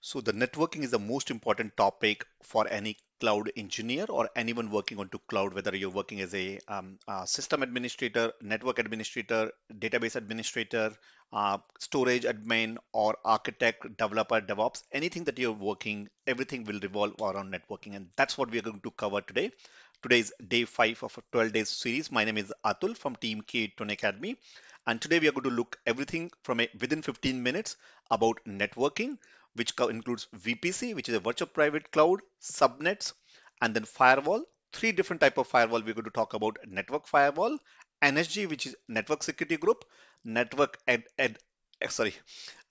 So the networking is the most important topic for any cloud engineer or anyone working on to cloud, whether you're working as a, um, a system administrator, network administrator, database administrator, uh, storage admin, or architect, developer, DevOps, anything that you're working, everything will revolve around networking. And that's what we're going to cover today. Today is day five of a 12 days series. My name is Atul from Team K21 Academy. And today we are going to look everything from a within 15 minutes about networking, which includes VPC, which is a virtual private cloud, subnets, and then firewall. Three different type of firewall. We're going to talk about network firewall, NSG, which is network security group, network ed, ed eh, sorry,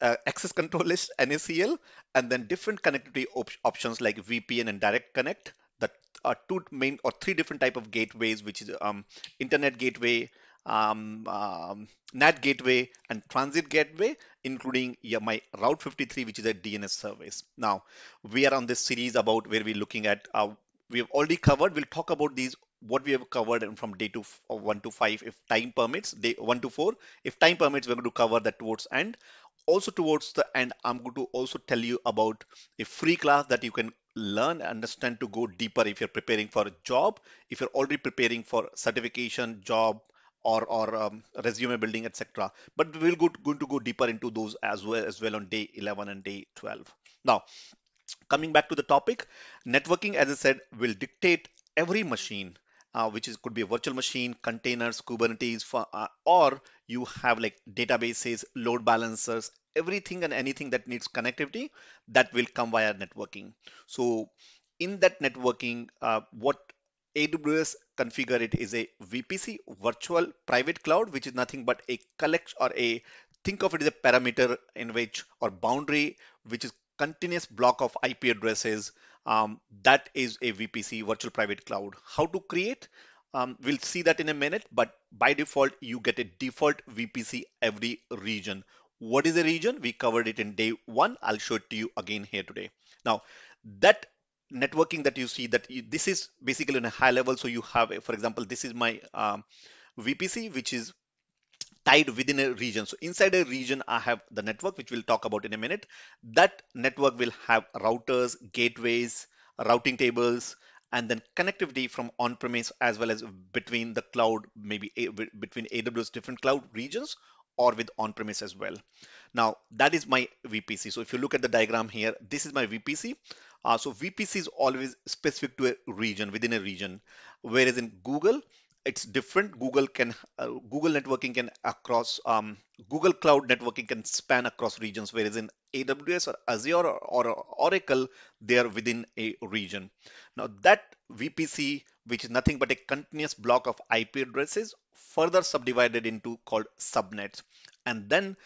uh, access control list, NACL, and then different connectivity op options like VPN and direct connect. That are two main or three different type of gateways, which is um, internet gateway, um, um, NAT gateway and transit gateway, including yeah, my Route 53, which is a DNS service. Now, we are on this series about where we're looking at, uh, we have already covered, we'll talk about these, what we have covered from day two, uh, one to five, if time permits, day one to four. If time permits, we're going to cover that towards end. Also towards the end, I'm going to also tell you about a free class that you can learn understand to go deeper if you're preparing for a job if you're already preparing for certification job or, or um, resume building, etc. But we'll go to, going to go deeper into those as well as well on day 11 and day 12. Now, coming back to the topic, networking, as I said, will dictate every machine uh, which is could be a virtual machine, containers, Kubernetes, for, uh, or you have like databases, load balancers, everything and anything that needs connectivity that will come via networking. So in that networking, uh, what AWS configure it is a VPC, virtual private cloud, which is nothing but a collect or a think of it as a parameter in which or boundary, which is continuous block of IP addresses. Um, that is a VPC, virtual private cloud. How to create? Um, we'll see that in a minute, but by default, you get a default VPC every region. What is a region? We covered it in day one. I'll show it to you again here today. Now, that networking that you see that you, this is basically on a high level. So you have, for example, this is my um, VPC, which is tied within a region. So inside a region, I have the network, which we'll talk about in a minute. That network will have routers, gateways, routing tables, and then connectivity from on-premise as well as between the cloud, maybe a, between AWS different cloud regions or with on-premise as well. Now that is my VPC. So if you look at the diagram here, this is my VPC. Uh, so VPC is always specific to a region within a region, whereas in Google, it's different. Google can uh, Google networking can across um, Google Cloud networking can span across regions, whereas in AWS or Azure or, or Oracle, they are within a region. Now that VPC, which is nothing but a continuous block of IP addresses, further subdivided into called subnets, and then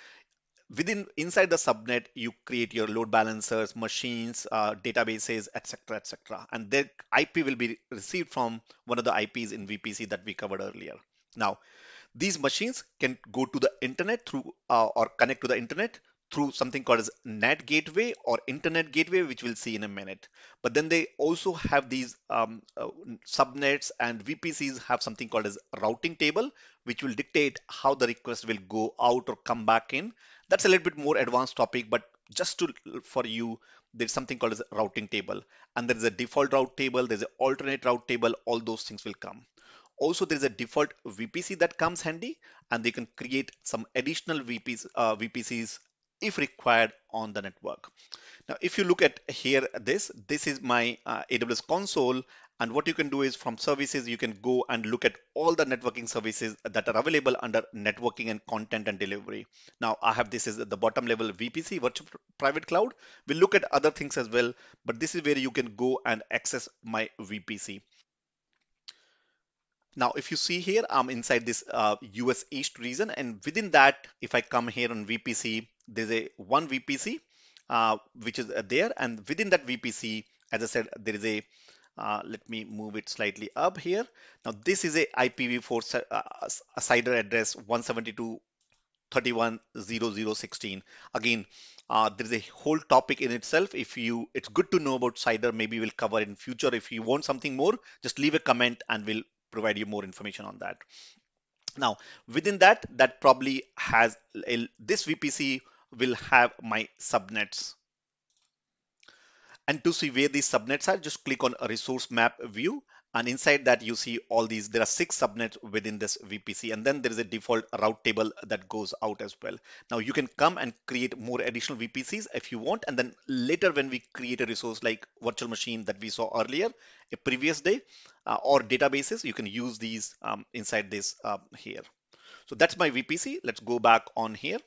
within inside the subnet you create your load balancers machines uh, databases etc etc and the ip will be received from one of the ips in vpc that we covered earlier. Now these machines can go to the internet through uh, or connect to the internet through something called as NAT gateway or internet gateway, which we'll see in a minute. But then they also have these um, uh, subnets and VPCs have something called as routing table, which will dictate how the request will go out or come back in. That's a little bit more advanced topic, but just to for you, there's something called as routing table. And there is a default route table, there's an alternate route table, all those things will come. Also, there's a default VPC that comes handy, and they can create some additional VPs, uh, VPCs if required on the network. Now, if you look at here, this, this is my uh, AWS console. And what you can do is from services, you can go and look at all the networking services that are available under networking and content and delivery. Now I have this is the bottom level VPC, virtual private cloud. We'll look at other things as well, but this is where you can go and access my VPC. Now, if you see here, I'm inside this uh, US East region, and within that, if I come here on VPC, there's a one VPC uh, which is uh, there, and within that VPC, as I said, there is a uh, let me move it slightly up here. Now this is a IPv4 uh, CIDR address 172.31.0016. Again, uh, there is a whole topic in itself. If you, it's good to know about CIDR. Maybe we'll cover in future. If you want something more, just leave a comment and we'll provide you more information on that. Now, within that, that probably has this VPC will have my subnets. And to see where these subnets are, just click on a resource map view. And inside that you see all these there are six subnets within this vpc and then there is a default route table that goes out as well. Now you can come and create more additional vpcs if you want. And then later when we create a resource like virtual machine that we saw earlier a previous day uh, or databases you can use these um, inside this uh, here so that's my vpc let's go back on here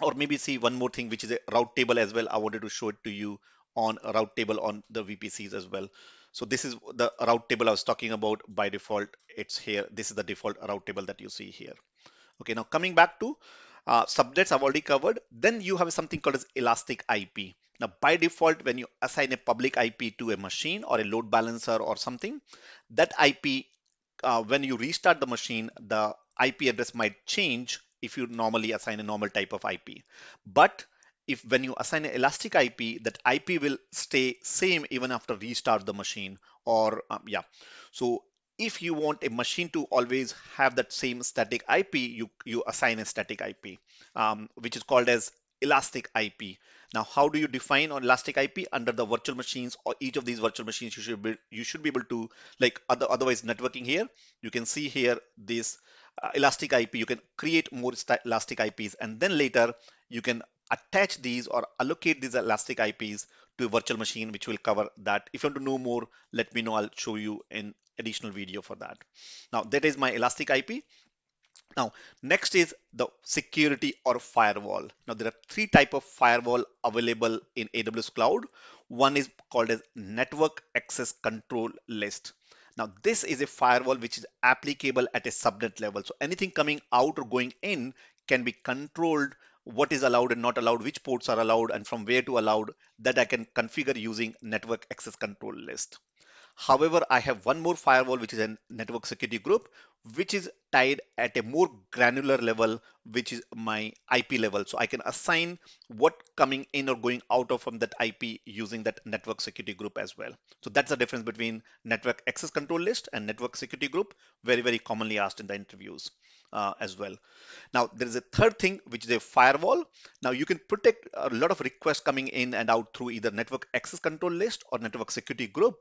or maybe see one more thing which is a route table as well i wanted to show it to you on a route table on the vpcs as well so this is the route table I was talking about by default. It's here. This is the default route table that you see here. Okay, now coming back to uh, I've already covered. Then you have something called as elastic IP. Now by default, when you assign a public IP to a machine or a load balancer or something, that IP, uh, when you restart the machine, the IP address might change if you normally assign a normal type of IP. But if when you assign an elastic IP, that IP will stay same even after restart the machine or um, yeah. So if you want a machine to always have that same static IP, you, you assign a static IP, um, which is called as elastic IP. Now, how do you define on elastic IP under the virtual machines or each of these virtual machines? You should be you should be able to like other otherwise networking here. You can see here this uh, elastic IP. You can create more elastic IPs, and then later you can attach these or allocate these elastic IPs to a virtual machine, which will cover that. If you want to know more, let me know. I'll show you an additional video for that. Now that is my elastic IP. Now, next is the security or firewall. Now, there are three type of firewall available in AWS Cloud. One is called as Network Access Control List. Now, this is a firewall which is applicable at a subnet level. So anything coming out or going in can be controlled what is allowed and not allowed, which ports are allowed and from where to allowed that I can configure using network access control list. However, I have one more firewall, which is a network security group, which is tied at a more granular level, which is my IP level. So I can assign what coming in or going out of from that IP using that network security group as well. So that's the difference between network access control list and network security group, very, very commonly asked in the interviews uh, as well. Now there is a third thing which is a firewall. Now you can protect a lot of requests coming in and out through either network access control list or network security group.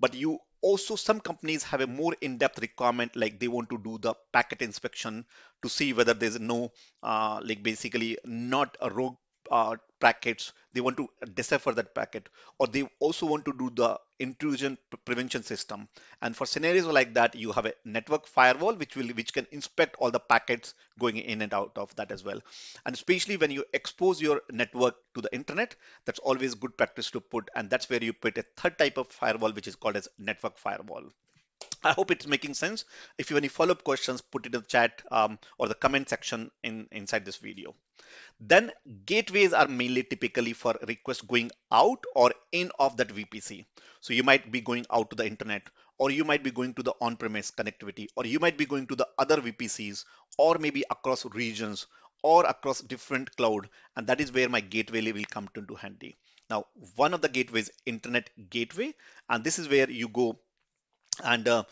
But you also some companies have a more in-depth requirement like they want to do the packet inspection to see whether there's no uh, like basically not a rogue uh, packets they want to decipher that packet or they also want to do the intrusion prevention system. And for scenarios like that you have a network firewall which will which can inspect all the packets going in and out of that as well. And especially when you expose your network to the internet that's always good practice to put and that's where you put a third type of firewall which is called as network firewall I hope it's making sense. If you have any follow-up questions, put it in the chat um, or the comment section in inside this video. Then gateways are mainly typically for requests going out or in of that VPC. So you might be going out to the internet or you might be going to the on-premise connectivity or you might be going to the other VPCs or maybe across regions or across different cloud and that is where my gateway will come into handy. Now one of the gateways internet gateway and this is where you go and uh,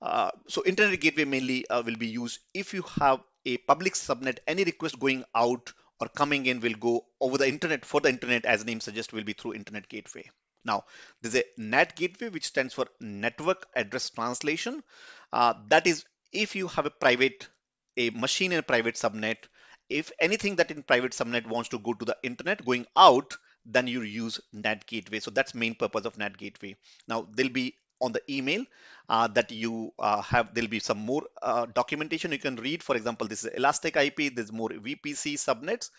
uh, so internet gateway mainly uh, will be used if you have a public subnet. Any request going out or coming in will go over the internet for the internet as name suggests will be through internet gateway. Now there's a NAT gateway which stands for network address translation. Uh, that is if you have a private a machine in a private subnet if anything that in private subnet wants to go to the internet going out then you use NAT gateway. So that's main purpose of NAT gateway. Now there'll be on the email uh, that you uh, have there'll be some more uh, documentation you can read. For example this is elastic ip there's more vpc subnets.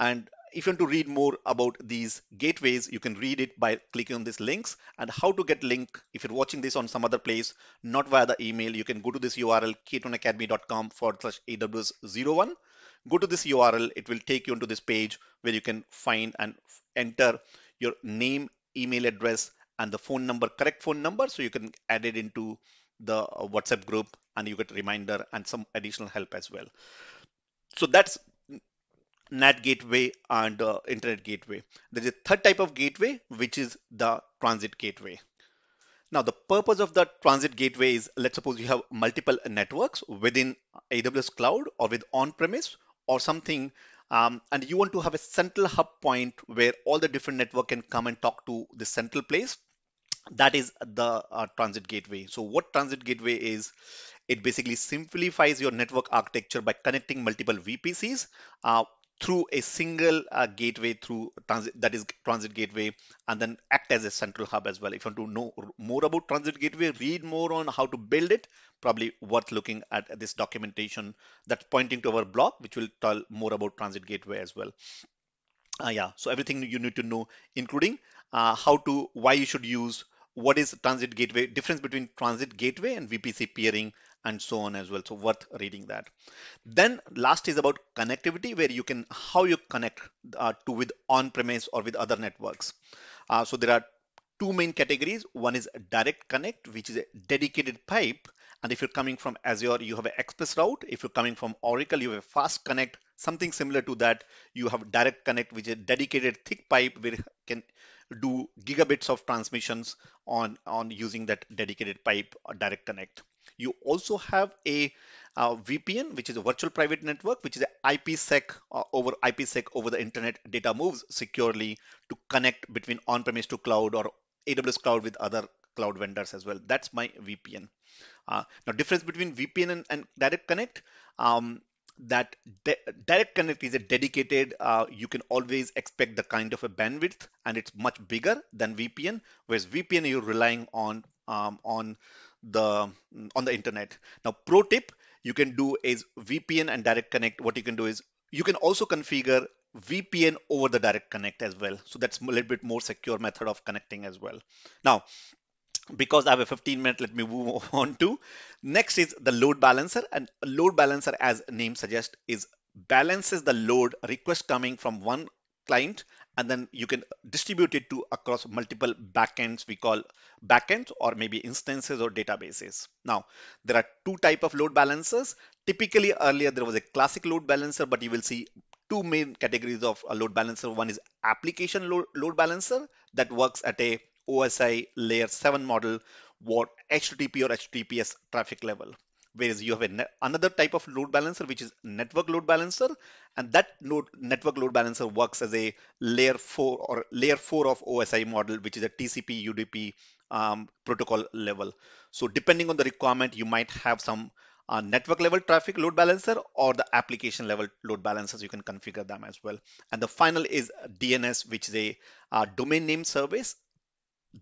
And if you want to read more about these gateways you can read it by clicking on these links. And how to get link if you're watching this on some other place not via the email you can go to this url k21academy.com forward slash aws 01 go to this url it will take you onto this page where you can find and enter your name email address and the phone number, correct phone number. So you can add it into the uh, WhatsApp group and you get a reminder and some additional help as well. So that's NAT gateway and uh, internet gateway. There is a third type of gateway, which is the transit gateway. Now, the purpose of the transit gateway is, let's suppose you have multiple networks within AWS cloud or with on-premise or something Um, and you want to have a central hub point where all the different network can come and talk to the central place. That is the uh, transit gateway. So what transit gateway is it basically simplifies your network architecture by connecting multiple vpcs uh, through a single uh, gateway through transit that is transit gateway and then act as a central hub as well. If you want to know more about transit gateway read more on how to build it probably worth looking at this documentation that's pointing to our blog which will tell more about transit gateway as well. Uh, yeah so everything you need to know including uh, how to why you should use what is transit gateway, difference between transit gateway and VPC peering and so on as well. So worth reading that. Then last is about connectivity where you can, how you connect uh, to with on-premise or with other networks. Uh, so there are two main categories. One is direct connect, which is a dedicated pipe. And if you're coming from Azure, you have an express route. If you're coming from Oracle, you have a fast connect, something similar to that. You have direct connect, which is a dedicated thick pipe where you can do gigabits of transmissions on, on using that dedicated pipe direct connect. You also have a uh, VPN, which is a virtual private network, which is IPsec uh, over IPsec over the internet data moves securely to connect between on-premise to cloud or AWS cloud with other cloud vendors as well. That's my VPN. Uh, now, difference between VPN and, and direct connect. Um, that direct connect is a dedicated uh, you can always expect the kind of a bandwidth and it's much bigger than vpn whereas vpn you're relying on um, on the mm, on the internet. Now pro tip you can do is vpn and direct connect. What you can do is you can also configure vpn over the direct connect as well. So that's a little bit more secure method of connecting as well. Now because I have a 15 minute, let me move on to next is the load balancer. And load balancer as name suggests is balances the load request coming from one client and then you can distribute it to across multiple backends we call backends or maybe instances or databases. Now there are two type of load balancers. Typically earlier there was a classic load balancer but you will see two main categories of a load balancer. One is application load, load balancer that works at a OSI layer 7 model what HTTP or HTTPS traffic level. Whereas you have a another type of load balancer, which is network load balancer, and that network load balancer works as a layer 4 or layer 4 of OSI model, which is a TCP UDP um, protocol level. So depending on the requirement, you might have some uh, network level traffic load balancer or the application level load balancers. You can configure them as well. And the final is dns which is a uh, domain name service.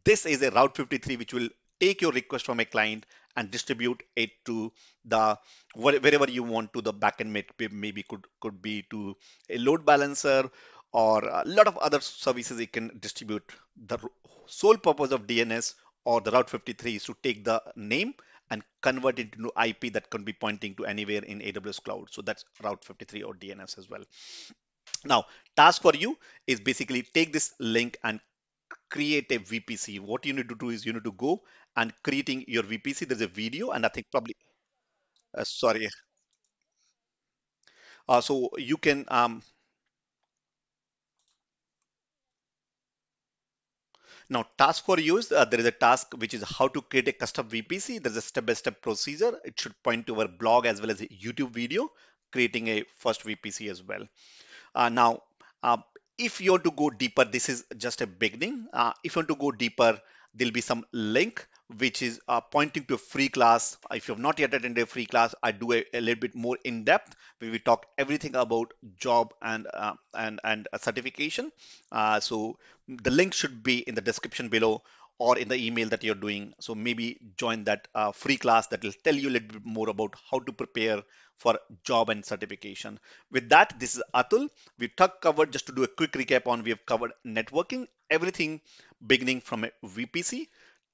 This is a Route 53 which will take your request from a client and distribute it to the wherever you want to the backend maybe could could be to a load balancer or a lot of other services it can distribute the sole purpose of DNS or the Route 53 is to take the name and convert it into IP that can be pointing to anywhere in AWS cloud. So that's Route 53 or DNS as well. Now, task for you is basically take this link and create a VPC. What you need to do is you need to go and creating your VPC. There's a video, and I think probably, uh, sorry. Uh, so you can um, Now, task for you is uh, there is a task which is how to create a custom VPC. There's a step-by-step -step procedure. It should point to our blog as well as a YouTube video creating a first VPC as well. Uh, now, uh, if you want to go deeper, this is just a beginning. Uh, if you want to go deeper, there'll be some link which is uh, pointing to a free class. If you have not yet attended a free class, I do a, a little bit more in depth where we talk everything about job and uh, and and certification. Uh, so the link should be in the description below or in the email that you're doing. So maybe join that uh, free class that will tell you a little bit more about how to prepare for job and certification. With that, this is Atul. We talked covered just to do a quick recap on we have covered networking, everything beginning from a VPC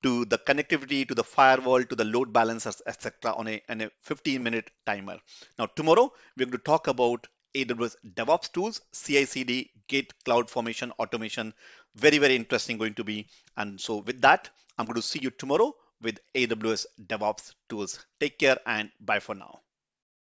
to the connectivity to the firewall to the load balancers, etc. on a, on a 15 minute timer. Now tomorrow we're going to talk about AWS DevOps tools, CI/CD, Git, Cloud Formation, automation. Very, very interesting going to be. And so with that, I'm going to see you tomorrow with AWS DevOps tools. Take care and bye for now.